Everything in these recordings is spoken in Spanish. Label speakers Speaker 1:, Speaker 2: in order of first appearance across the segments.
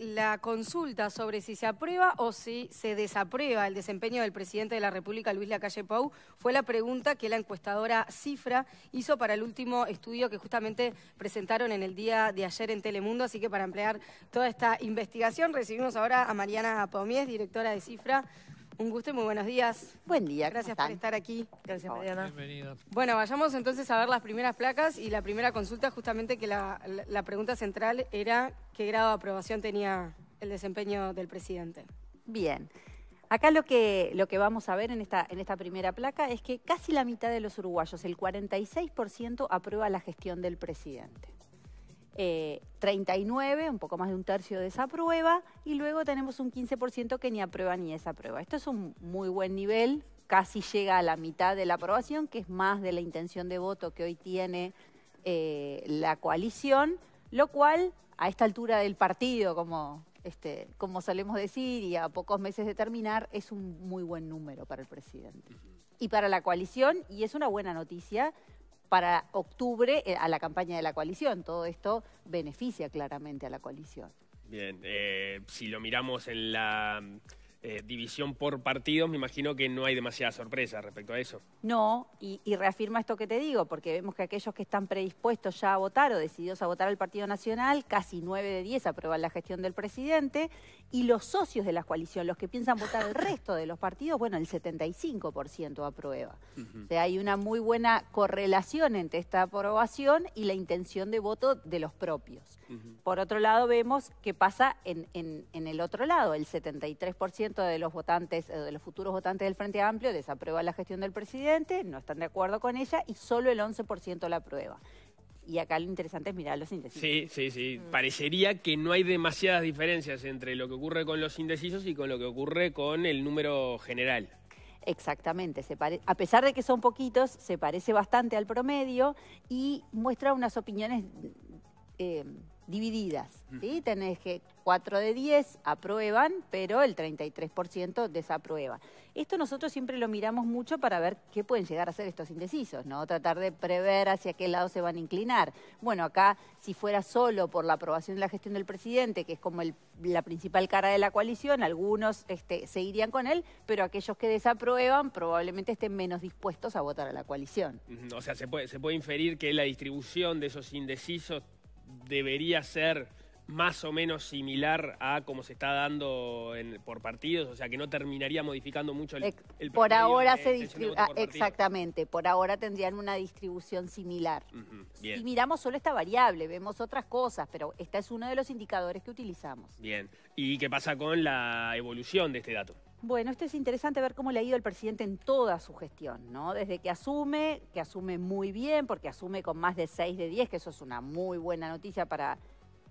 Speaker 1: la consulta sobre si se aprueba o si se desaprueba el desempeño del presidente de la República, Luis Lacalle Pou, fue la pregunta que la encuestadora Cifra hizo para el último estudio que justamente presentaron en el día de ayer en Telemundo. Así que para emplear toda esta investigación recibimos ahora a Mariana Paumies, directora de Cifra. Un gusto y muy buenos días.
Speaker 2: Buen día.
Speaker 1: Gracias por estar aquí.
Speaker 3: Gracias, Mariana. Bienvenida.
Speaker 1: Bueno, vayamos entonces a ver las primeras placas y la primera consulta, justamente que la, pregunta central era qué grado de aprobación tenía el desempeño del presidente.
Speaker 2: Bien. Acá lo que, lo que vamos a ver en esta, en esta primera placa es que casi la mitad de los uruguayos, el 46%, aprueba la gestión del presidente. 39, eh, un poco más de un tercio desaprueba, y luego tenemos un 15% que ni aprueba ni desaprueba. Esto es un muy buen nivel, casi llega a la mitad de la aprobación, que es más de la intención de voto que hoy tiene eh, la coalición, lo cual a esta altura del partido, como, este, como solemos decir, y a pocos meses de terminar, es un muy buen número para el presidente. Y para la coalición, y es una buena noticia, para octubre eh, a la campaña de la coalición. Todo esto beneficia claramente a la coalición.
Speaker 4: Bien, eh, si lo miramos en la eh, división por partidos, me imagino que no hay demasiada sorpresa respecto a eso.
Speaker 2: No, y, reafirma esto que te digo, porque vemos que aquellos que están predispuestos ya a votar o decididos a votar al Partido Nacional, casi 9 de 10 aprueban la gestión del presidente, y los socios de la coalición, los que piensan votar el resto de los partidos, bueno, el 75% aprueba. O sea, hay una muy buena correlación entre esta aprobación y la intención de voto de los propios. Por otro lado, vemos que pasa en, en el otro lado, el 73% de los votantes, eh, de los futuros votantes del Frente Amplio desaprueba la gestión del presidente, no están de acuerdo con ella y solo el 11% la aprueba. Y acá lo interesante es mirar los indecisos.
Speaker 4: Sí, sí, sí. Mm. Parecería que no hay demasiadas diferencias entre lo que ocurre con los indecisos y con lo que ocurre con el número general.
Speaker 2: Exactamente, a pesar de que son poquitos, se parece bastante al promedio y muestra unas opiniones eh, divididas. ¿sí? Tenés que 4 de 10 aprueban, pero el 33% desaprueba. Esto nosotros siempre lo miramos mucho para ver qué pueden llegar a ser estos indecisos, ¿no? Tratar de prever hacia qué lado se van a inclinar. Bueno, acá, si fuera solo por la aprobación de la gestión del presidente, que es como la principal cara de la coalición, algunos este, se irían con él, pero aquellos que desaprueban probablemente estén menos dispuestos a votar a la coalición.
Speaker 4: O sea, se puede, se puede inferir que la distribución de esos indecisos debería ser más o menos similar a como se está dando por partidos, o sea que no terminaría modificando mucho el, el
Speaker 2: Por ahora se distribuye, ah, exactamente, por ahora tendrían una distribución similar. Y miramos solo esta variable, vemos otras cosas, pero este es uno de los indicadores que utilizamos.
Speaker 4: Bien, ¿y qué pasa con la evolución de este dato?
Speaker 2: Bueno, esto es interesante ver cómo le ha ido el presidente en toda su gestión, ¿no? Desde que asume, que asume muy bien, porque asume con más de 6 de 10, que eso es una muy buena noticia para...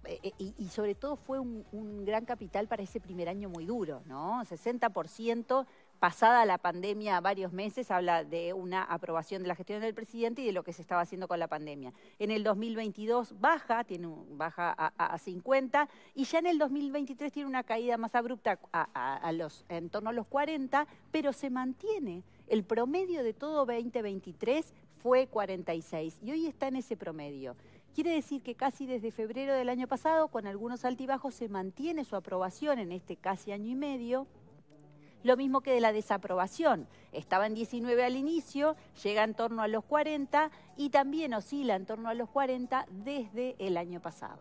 Speaker 2: Eh, eh, y, sobre todo fue un, un, gran capital para ese primer año muy duro, ¿no? 60% pasada la pandemia, varios meses, habla de una aprobación de la gestión del presidente y de lo que se estaba haciendo con la pandemia. En el 2022 baja, tiene baja a, 50 y ya en el 2023 tiene una caída más abrupta a, los, en torno a los 40, pero se mantiene. El promedio de todo 2023 fue 46 y hoy está en ese promedio. Quiere decir que casi desde febrero del año pasado, con algunos altibajos, se mantiene su aprobación en este casi año y medio lo mismo que de la desaprobación. Estaba en 19 al inicio, llega en torno a los 40 y también oscila en torno a los 40 desde el año pasado.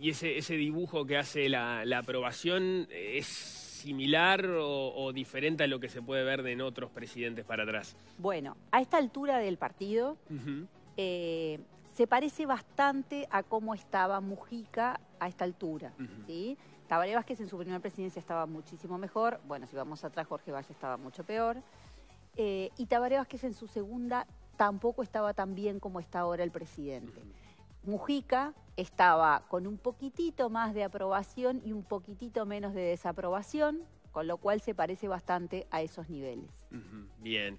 Speaker 4: ¿Y ese, ese dibujo que hace la, aprobación es similar o, diferente a lo que se puede ver de en otros presidentes para atrás?
Speaker 2: Bueno, a esta altura del partido eh, se parece bastante a cómo estaba Mujica a esta altura. ¿sí? Tabaré Vázquez en su primera presidencia estaba muchísimo mejor. Bueno, si vamos atrás, Jorge Valle estaba mucho peor. Eh, y Tabaré Vázquez en su segunda tampoco estaba tan bien como está ahora el presidente. Mujica estaba con un poquitito más de aprobación y un poquitito menos de desaprobación, con lo cual se parece bastante a esos niveles.
Speaker 4: Bien.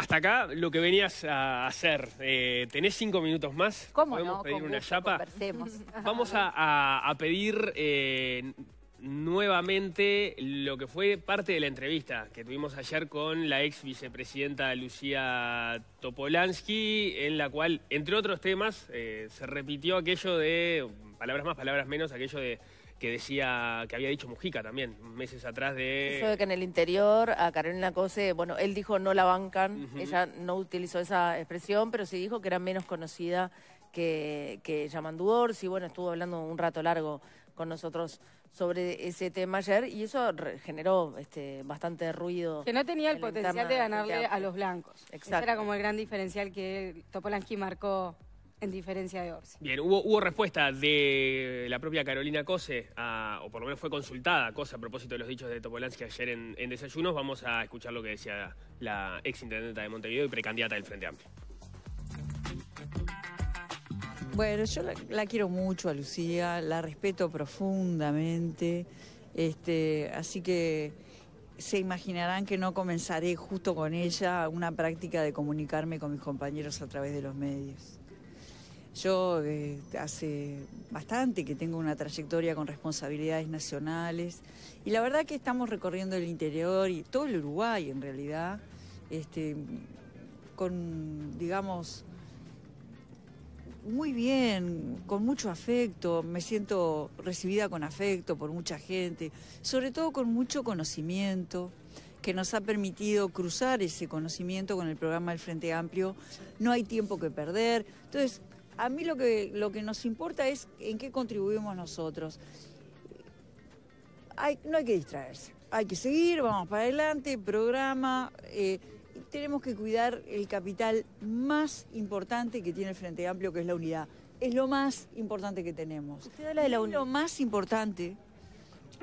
Speaker 4: Hasta acá lo que venías a hacer. Eh, ¿Tenés cinco minutos más?
Speaker 2: ¿Cómo
Speaker 4: ¿Podemos
Speaker 2: no?
Speaker 4: pedir una chapa? Vamos
Speaker 2: a,
Speaker 4: a pedir eh, nuevamente lo que fue parte de la entrevista que tuvimos ayer con la ex vicepresidenta Lucía Topolansky, en la cual, entre otros temas, eh, se repitió aquello de, palabras más, palabras menos, aquello de que decía, que había dicho Mujica también, meses atrás de...
Speaker 3: Eso de que en el interior a Carolina Cose, bueno, él dijo no la bancan, ella no utilizó esa expresión, pero sí dijo que era menos conocida que, que Yamandu Orsi, bueno, estuvo hablando un rato largo con nosotros sobre ese tema ayer y eso generó este, bastante ruido.
Speaker 1: Que no tenía el potencial de ganarle a los blancos. Exacto. Ese era como el gran diferencial que Topolansky marcó en diferencia de Orsi.
Speaker 4: Bien, hubo, hubo respuesta de la propia Carolina Cose, o por lo menos fue consultada Cose a propósito de los dichos de Topolansky ayer en, en Desayunos. Vamos a escuchar lo que decía la ex intendenta de Montevideo y precandidata del Frente Amplio.
Speaker 5: Bueno, yo la, quiero mucho a Lucía, la respeto profundamente, este, así que se imaginarán que no comenzaré justo con ella una práctica de comunicarme con mis compañeros a través de los medios. Yo eh, hace bastante que tengo una trayectoria con responsabilidades nacionales y la verdad que estamos recorriendo el interior y todo el Uruguay en realidad, este, con, digamos, muy bien, con mucho afecto, me siento recibida con afecto por mucha gente, sobre todo con mucho conocimiento que nos ha permitido cruzar ese conocimiento con el programa del Frente Amplio. No hay tiempo que perder. Entonces, a mí lo que, lo que nos importa es en qué contribuimos nosotros. Hay, no hay que distraerse, hay que seguir, vamos para adelante, programa. Eh, tenemos que cuidar el capital más importante que tiene el Frente Amplio, que es la unidad. Es lo más importante que tenemos.
Speaker 2: Usted habla de la unidad.
Speaker 5: Es lo más importante,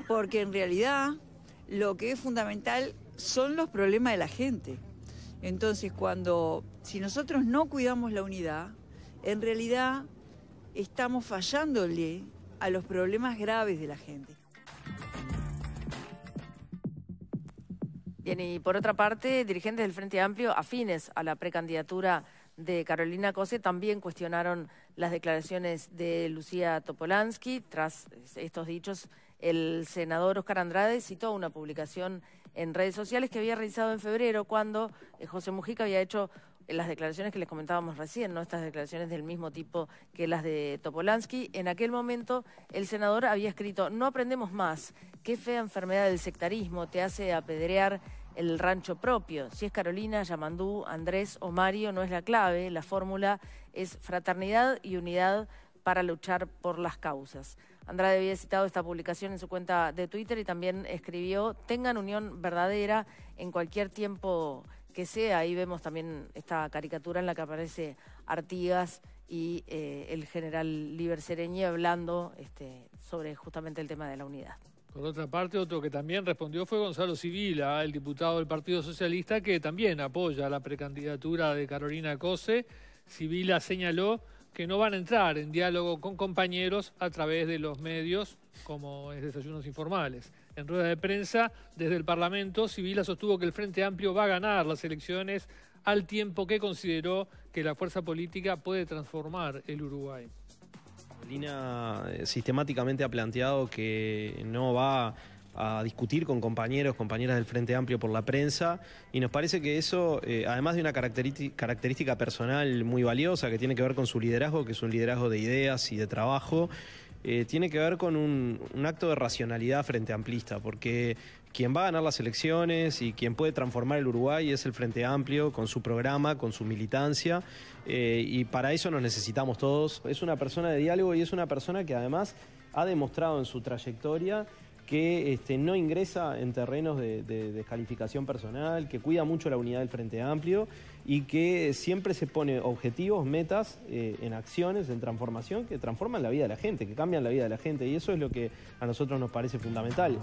Speaker 5: porque en realidad lo que es fundamental son los problemas de la gente. Entonces, cuando, si nosotros no cuidamos la unidad, en realidad estamos fallándole a los problemas graves de la gente.
Speaker 3: Bien, y por otra parte, dirigentes del Frente Amplio afines a la precandidatura de Carolina Cose también cuestionaron las declaraciones de Lucía Topolansky. Tras estos dichos, el senador Oscar Andrade citó una publicación en redes sociales que había realizado en febrero cuando eh, José Mujica había hecho las declaraciones que les comentábamos recién, ¿no? estas declaraciones del mismo tipo que las de Topolansky. En aquel momento el senador había escrito, no aprendemos más, qué fea enfermedad del sectarismo te hace apedrear el rancho propio. Si es Carolina, Yamandú, Andrés o Mario no es la clave, la fórmula es fraternidad y unidad para luchar por las causas. Andrade había citado esta publicación en su cuenta de Twitter y también escribió, tengan unión verdadera en cualquier tiempo que sea. Ahí vemos también esta caricatura en la que aparece Artigas y eh, el general Liber Sereñi hablando este, sobre justamente el tema de la unidad.
Speaker 6: Por otra parte, otro que también respondió fue Gonzalo Civila, el diputado del Partido Socialista, que también apoya la precandidatura de Carolina Cose. Civila señaló que no van a entrar en diálogo con compañeros a través de los medios, como es desayunos informales. En rueda de prensa, desde el Parlamento, Civila sostuvo que el Frente Amplio va a ganar las elecciones al tiempo que consideró que la fuerza política puede transformar el Uruguay.
Speaker 7: Lina eh, sistemáticamente ha planteado que no va a discutir con compañeros, compañeras del Frente Amplio por la prensa y nos parece que eso, eh, además de una característica personal muy valiosa que tiene que ver con su liderazgo, que es un liderazgo de ideas y de trabajo, eh, tiene que ver con un, acto de racionalidad frente amplista, porque quien va a ganar las elecciones y quien puede transformar el Uruguay es el Frente Amplio, con su programa, con su militancia, eh, y para eso nos necesitamos todos. Es una persona de diálogo y es una persona que además ha demostrado en su trayectoria que este, no ingresa en terrenos de, descalificación personal, que cuida mucho la unidad del Frente Amplio y que siempre se pone objetivos, metas eh, en acciones, en transformación, que transforman la vida de la gente, que cambian la vida de la gente. Y eso es lo que a nosotros nos parece fundamental.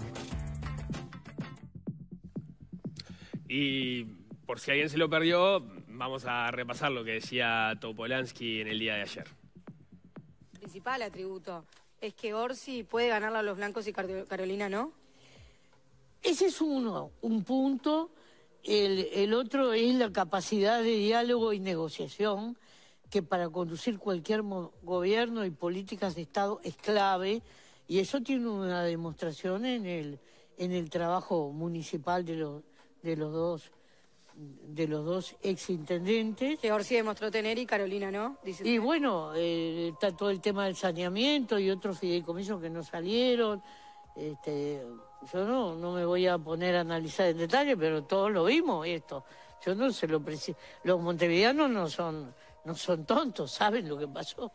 Speaker 4: Y por si alguien se lo perdió, vamos a repasar lo que decía Topolansky en el día de ayer.
Speaker 1: Principal atributo es que Orsi puede ganarle a los blancos y Carolina no?
Speaker 8: Ese es uno, un punto. El, otro es la capacidad de diálogo y negociación, que para conducir cualquier gobierno y políticas de Estado es clave, y eso tiene una demostración en el, en el trabajo municipal de los, de los dos de los dos exintendentes.
Speaker 1: Que Orsi demostró tener y Carolina no, dice
Speaker 8: Y
Speaker 1: usted.
Speaker 8: bueno, eh, está todo el tema del saneamiento y otros fideicomisos que no salieron. Este, yo no, no me voy a poner a analizar en detalle, pero todos lo vimos esto. Yo no se lo preci- Los montevideanos no son, no son tontos, saben lo que pasó.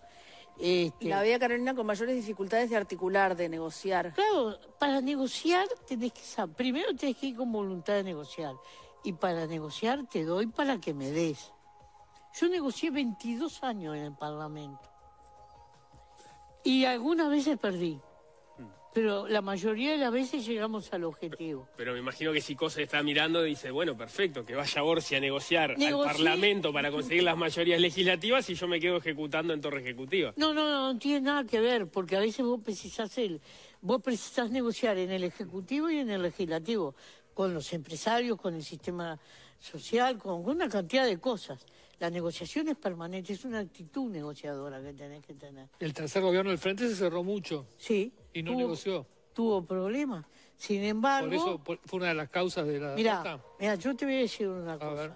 Speaker 8: Este,
Speaker 9: Y la veía Carolina con mayores dificultades de articular, de negociar.
Speaker 8: Claro, para negociar tenés que saber, primero tenés que ir con voluntad de negociar. Y para negociar te doy para que me des. Yo negocié 22 años en el Parlamento. Y algunas veces perdí. Pero la mayoría de las veces llegamos al objetivo.
Speaker 4: Pero me imagino que si Cose está mirando dice, bueno, perfecto, que vaya Orsi a negociar
Speaker 8: Negocié.
Speaker 4: al Parlamento para conseguir las mayorías legislativas y yo me quedo ejecutando en torre ejecutiva.
Speaker 8: No, no, no, no tiene nada que ver, porque a veces vos precisás el, vos precisás negociar en el ejecutivo y en el legislativo, con los empresarios, con el sistema social, con una cantidad de cosas. La negociación es permanente, es una actitud negociadora que tenés que tener.
Speaker 6: El tercer gobierno del frente se cerró mucho
Speaker 8: Sí.
Speaker 6: y no
Speaker 8: tuvo-
Speaker 6: negoció.
Speaker 8: Tuvo problemas. Sin embargo,
Speaker 6: Por eso por- fue una de las causas de la
Speaker 8: mira, mira, yo te voy a decir una
Speaker 6: A
Speaker 8: cosa.
Speaker 6: ver.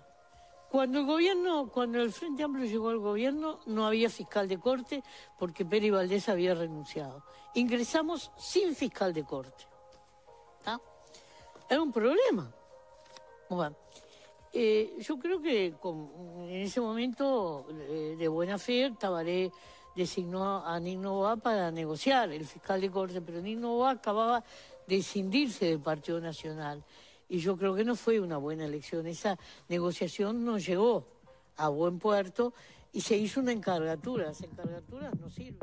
Speaker 8: Cuando el gobierno, cuando el Frente Amplio llegó al gobierno, no había fiscal de corte porque Peri Valdés había renunciado. Ingresamos sin fiscal de corte. Era un problema. Bueno, eh, yo creo que con- en ese momento, eh, de buena fe, Tabaré designó a Nino para negociar el fiscal de corte, pero Nino acababa de escindirse del Partido Nacional. Y yo creo que no fue una buena elección. Esa negociación no llegó a buen puerto y se hizo una encargatura. Las encargaturas no sirven.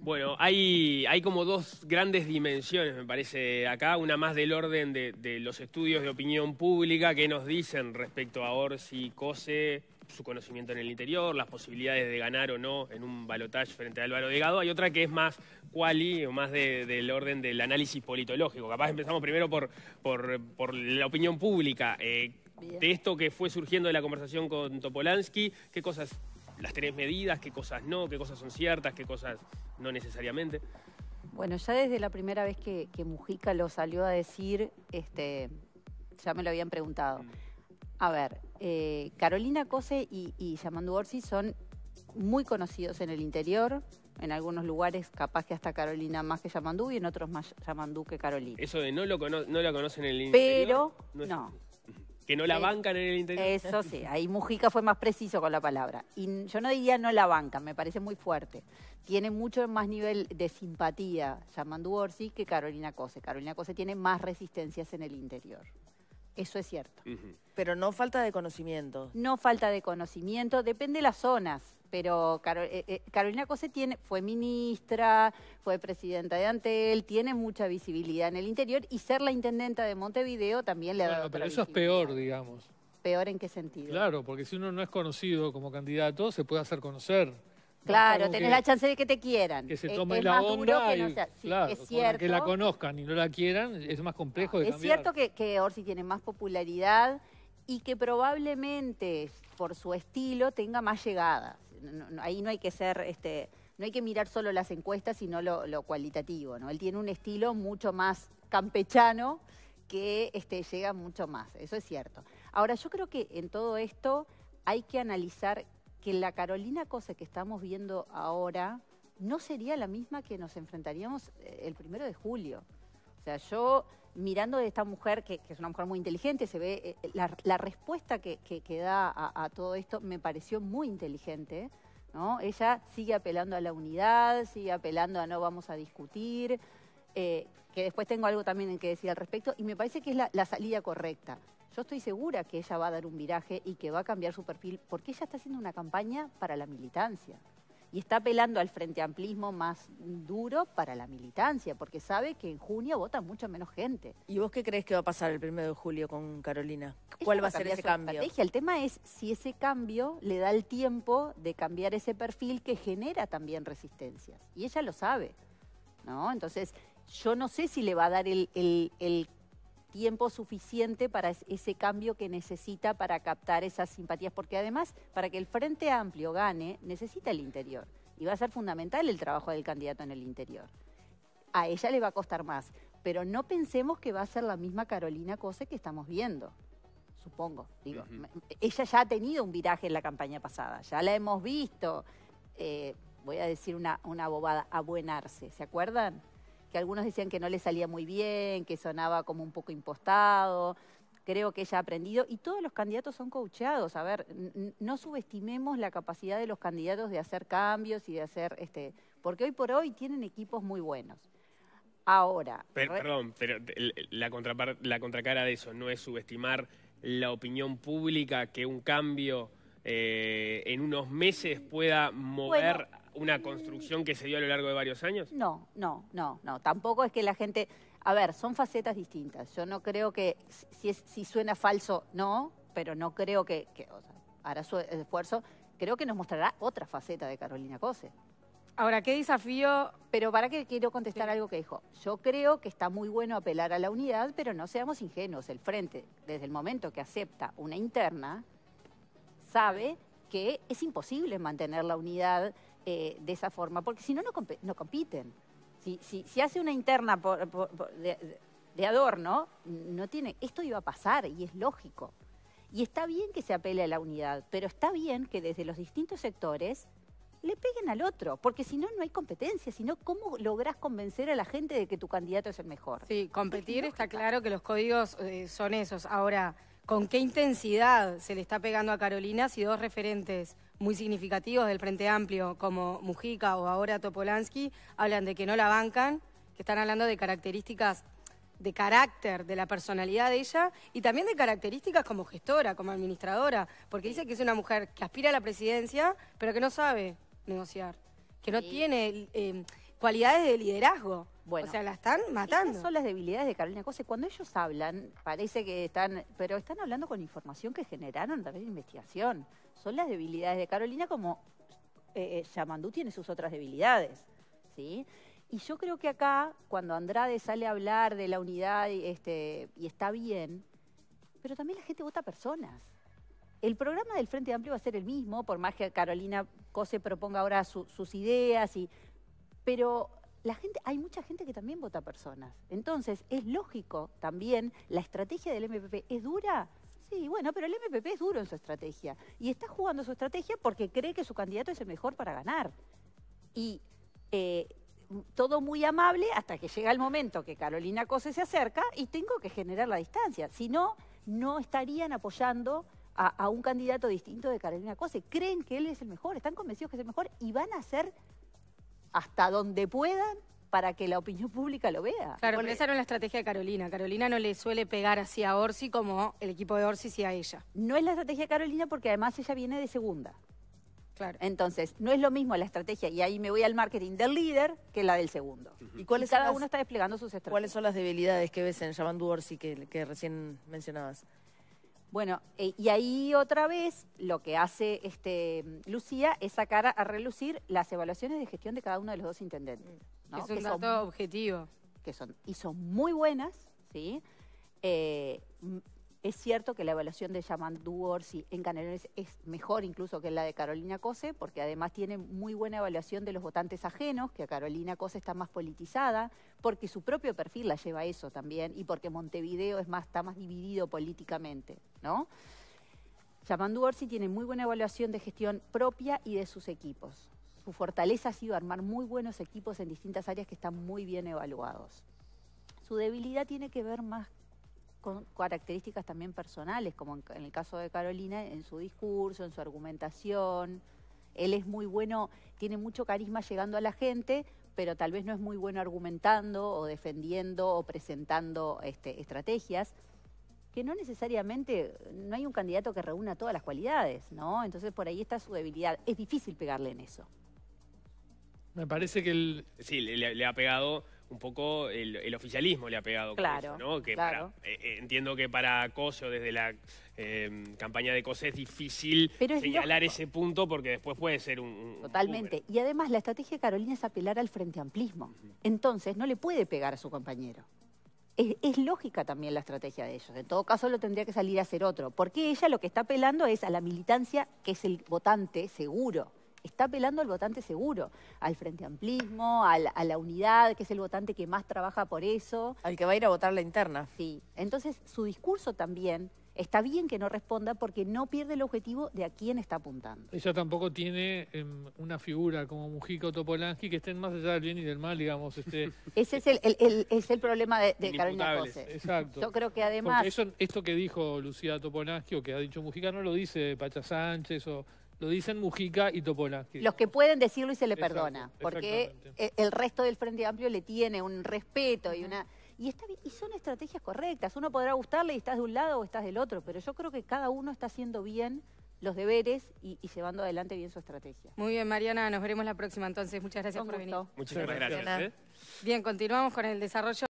Speaker 4: Bueno, hay, hay como dos grandes dimensiones, me parece, acá. Una más del orden de, de los estudios de opinión pública que nos dicen respecto a Orsi, Cose, su conocimiento en el interior, las posibilidades de ganar o no en un balotaje frente a Álvaro Delgado. Hay otra que es más quali, o más de- del orden del análisis politológico. Capaz empezamos primero por, por, por la opinión pública. Eh, de esto que fue surgiendo de la conversación con Topolansky, ¿qué cosas las tenés medidas, qué cosas no, qué cosas son ciertas, qué cosas no necesariamente?
Speaker 2: Bueno, ya desde la primera vez que, que Mujica lo salió a decir, este, ya me lo habían preguntado. A ver, eh, Carolina Cose y, y Yamandu Orsi son muy conocidos en el interior, en algunos lugares capaz que hasta Carolina más que Yamandú y en otros más Yamandú que Carolina.
Speaker 4: Eso de no, lo cono- no la conocen en el
Speaker 2: Pero,
Speaker 4: interior. es-
Speaker 2: no,
Speaker 4: Que no la bancan en el interior.
Speaker 2: eso sí, ahí Mujica fue más preciso con la palabra. Y yo no diría no la banca, me parece muy fuerte. Tiene mucho más nivel de simpatía Yamandu Orsi que Carolina Cose. Carolina Cose tiene más resistencias en el interior. Eso es cierto.
Speaker 3: Pero no falta de conocimiento.
Speaker 2: No falta de conocimiento, depende de las zonas. Pero Caro- eh, eh, Carolina Cose tiene, fue ministra, fue presidenta de Antel, tiene mucha visibilidad en el interior y ser la intendenta de Montevideo también le ha dado
Speaker 6: Bueno, pero eso es peor, digamos.
Speaker 2: ¿Peor en qué sentido?
Speaker 6: Claro, porque si uno no es conocido como candidato, se puede hacer conocer.
Speaker 2: Claro, tenés
Speaker 6: que-
Speaker 2: la chance de que te quieran.
Speaker 6: Que se
Speaker 2: Es-
Speaker 6: tome
Speaker 2: es
Speaker 6: la onda
Speaker 2: que no
Speaker 6: y,
Speaker 2: sea- sí,
Speaker 6: claro,
Speaker 2: es cierto.
Speaker 6: que la conozcan y no la quieran, es más complejo de
Speaker 2: Es
Speaker 6: cambiar.
Speaker 2: cierto que, que Orsi tiene más popularidad y que probablemente por su estilo tenga más llegadas. No- ahí no hay que ser, este, no hay que mirar solo las encuestas, sino lo, lo cualitativo. ¿no? Él tiene un estilo mucho más campechano que este, llega mucho más, eso es cierto. Ahora, yo creo que en todo esto hay que analizar que la Carolina Cose que estamos viendo ahora no sería la misma que nos enfrentaríamos eh, el primero de julio. O sea, yo mirando de esta mujer, que, es una mujer muy inteligente, se ve, eh, la, la respuesta que, que- da a, todo esto me pareció muy inteligente, ¿no? Ella sigue apelando a la unidad, sigue apelando a no vamos a discutir, eh, que después tengo algo también en que decir al respecto, y me parece que es la salida correcta. Yo estoy segura que ella va a dar un viraje y que va a cambiar su perfil, porque ella está haciendo una campaña para la militancia y está apelando al frente amplismo más duro para la militancia, porque sabe que en junio vota mucha menos gente.
Speaker 3: ¿Y vos qué crees que va a pasar el primero de julio con Carolina?
Speaker 2: Ella
Speaker 3: ¿Cuál va a ser ese cambio?
Speaker 2: estrategia. El tema es si ese cambio le da el tiempo de cambiar ese perfil que genera también resistencias. Y ella lo sabe, ¿no? Entonces, yo no sé si le va a dar el, el- el tiempo suficiente para es- ese cambio que necesita para captar esas simpatías, porque además, para que el Frente Amplio gane, necesita el interior. Y va a ser fundamental el trabajo del candidato en el interior. A ella le va a costar más, pero no pensemos que va a ser la misma Carolina Cose que estamos viendo. supongo. Digo, ella ya ha tenido un viraje en la campaña pasada, ya la hemos visto. Eh, voy a decir una, una bobada, abuenarse, ¿se acuerdan? Que algunos decían que no le salía muy bien, que sonaba como un poco impostado. Creo que ella ha aprendido y todos los candidatos son coacheados. A ver, no subestimemos la capacidad de los candidatos de hacer cambios y de hacer, este, porque hoy por hoy tienen equipos muy buenos. Ahora.
Speaker 4: perdón, pero la, la contracara de eso no es subestimar la opinión pública que un cambio eh, en unos meses pueda mover una construcción que se dio a lo largo de varios años?
Speaker 2: No, no, no, no. Tampoco es que la gente... A ver, son facetas distintas. Yo no creo que, si, si suena falso, no, pero no creo que, hará su esfuerzo. Creo que nos mostrará otra faceta de Carolina Cose.
Speaker 1: Ahora, ¿qué desafío?
Speaker 2: Pero para que quiero contestar algo que dijo. Yo creo que está muy bueno apelar a la unidad, pero no seamos ingenuos. El Frente, desde el momento que acepta una interna, sabe que es imposible mantener la unidad eh, de esa forma, porque si no, no, compiten. Si, si, hace una interna de, adorno, no tiene, esto iba a pasar y es lógico. Y está bien que se apele a la unidad, pero está bien que desde los distintos sectores le peguen al otro, porque si no, no hay competencia, si no, ¿cómo lográs convencer a la gente de que tu candidato es el mejor?
Speaker 1: Sí, competir está claro que los códigos eh, son esos. Ahora, ¿con qué intensidad se le está pegando a Carolina si dos referentes muy significativos del Frente Amplio, como Mujica o ahora Topolansky, hablan de que no la bancan, que están hablando de características de carácter, de la personalidad de ella y también de características como gestora, como administradora, porque dice que es una mujer que aspira a la presidencia, pero que no sabe negociar, que no tiene eh, cualidades de liderazgo. Bueno, o sea, la están matando.
Speaker 2: Son las debilidades de Carolina Cose. Cuando ellos hablan, parece que están, pero están hablando con información que generaron a través de investigación. Son las debilidades de Carolina como eh, eh, Yamandú tiene sus otras debilidades, ¿sí? Y yo creo que acá, cuando Andrade sale a hablar de la unidad y, este, y está bien, pero también la gente vota personas. El programa del Frente Amplio va a ser el mismo, por más que Carolina Cose proponga ahora sus ideas, y, pero la gente, hay mucha gente que también vota personas. Entonces, es lógico también, la estrategia del MPP es dura. Sí, bueno, pero el MPP es duro en su estrategia. Y está jugando su estrategia porque cree que su candidato es el mejor para ganar. Y eh, todo muy amable hasta que llega el momento que Carolina Cose se acerca y tengo que generar la distancia. Si no, no estarían apoyando a, a, un candidato distinto de Carolina Cose. Creen que él es el mejor, están convencidos que es el mejor y van a hacer hasta donde puedan para que la opinión pública lo vea.
Speaker 1: Claro, porque esa no es la estrategia de Carolina. Carolina no le suele pegar así a Orsi como el equipo de Orsi sí a ella.
Speaker 2: No es la estrategia de Carolina porque además ella viene de segunda. Claro. Entonces, no es lo mismo la estrategia, y ahí me voy al marketing del líder, que la del segundo. ¿Y, cuáles cada uno está desplegando sus estrategias.
Speaker 3: ¿Cuáles son las debilidades que ves en Yamandu Orsi que, que recién mencionabas?
Speaker 2: Bueno, eh, y ahí otra vez lo que hace este, Lucía es sacar a, relucir las evaluaciones de gestión de cada uno de los dos intendentes.
Speaker 1: Es un dato objetivo.
Speaker 2: Que son, y son muy buenas, ¿sí? Eh, es cierto que la evaluación de Yamandu Orsi en Canelones es mejor incluso que la de Carolina Cose, porque además tiene muy buena evaluación de los votantes ajenos, que a Carolina Cose está más politizada, porque su propio perfil la lleva a eso también, y porque Montevideo es más, está más dividido políticamente, ¿no? Yamandu Orsi tiene muy buena evaluación de gestión propia y de sus equipos. Su fortaleza ha sido armar muy buenos equipos en distintas áreas que están muy bien evaluados. Su debilidad tiene que ver más con características también personales, como en, el caso de Carolina, en su discurso, en su argumentación. Él es muy bueno, tiene mucho carisma llegando a la gente, pero tal vez no es muy bueno argumentando o defendiendo o presentando este, estrategias que no necesariamente, no hay un candidato que reúna todas las cualidades, ¿no? Entonces por ahí está su debilidad. Es difícil pegarle en eso.
Speaker 6: Me parece que él...
Speaker 4: Sí, le ha pegado un poco el, oficialismo le ha pegado
Speaker 2: claro,
Speaker 4: ¿no? Que
Speaker 2: eh,
Speaker 4: eh, entiendo que para Cosio, desde la em, campaña de Cosé, es difícil señalar ese punto porque después puede ser un...
Speaker 2: Totalmente. y además la estrategia de Carolina es apelar al frente amplismo. Entonces no le puede pegar a su compañero. Es, es, lógica también la estrategia de ellos. En todo caso, lo tendría que salir a hacer otro. Porque ella lo que está apelando es a la militancia, que es el votante seguro está apelando al votante seguro, al frente amplismo, a la unidad, que es el votante que más trabaja por eso.
Speaker 3: Al que va a ir a votar la interna.
Speaker 2: Sí, entonces su discurso también Está bien que no responda porque no pierde el objetivo de a quién está apuntando.
Speaker 6: Ella tampoco tiene em, una figura como Mujica o Topolansky que estén más allá del bien y del mal, digamos. Este,
Speaker 2: Ese es el, el- el- es el problema de, de Carolina. Cose.
Speaker 6: exacto.
Speaker 2: Yo creo que además...
Speaker 6: Porque eso, esto que dijo Lucía Topolansky o que ha dicho Mujica no lo dice Pacha Sánchez o lo dicen Mujica y Topolansky.
Speaker 2: Los que pueden decirlo y se le
Speaker 6: Exacto,
Speaker 2: perdona, porque e- el resto del Frente Amplio le tiene un respeto y una y está bien, y son estrategias correctas. Uno podrá gustarle y estás de un lado o estás del otro, pero yo creo que cada uno está haciendo bien los deberes y, y llevando adelante bien su estrategia.
Speaker 1: Muy bien, Mariana, nos veremos la próxima entonces. Muchas gracias
Speaker 2: Con
Speaker 1: por venir.
Speaker 2: gusto.
Speaker 4: Muchísimas
Speaker 6: Muchas
Speaker 4: gracias.
Speaker 6: gracias. ¿eh?
Speaker 1: Bien, continuamos con el desarrollo.